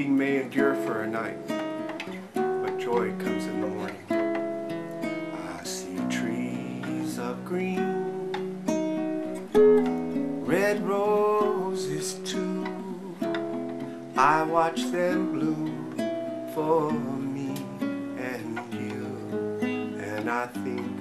weeping may endure for a night, but joy comes in the morning. I see trees of green, red roses too. I watch them bloom for me and you, and I think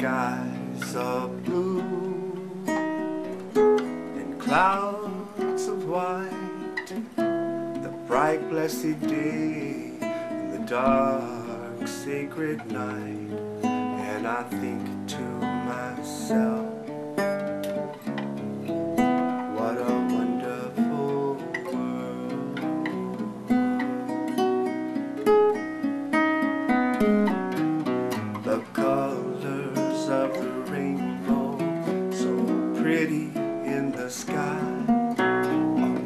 skies of blue and clouds of white, the bright blessed day and the dark sacred night, and I think to myself. In the sky,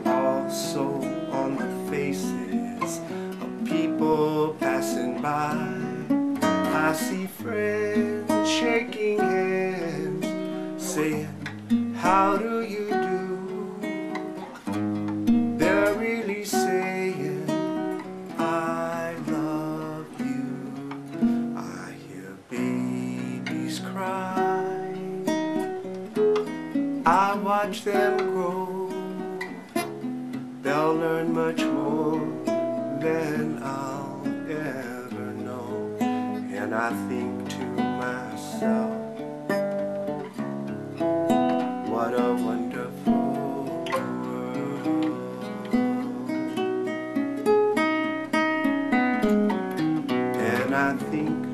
are also on the faces of people passing by. I see friends shaking hands, saying, How do I watch them grow. They'll learn much more than I'll ever know. And I think to myself, what a wonderful world. And I think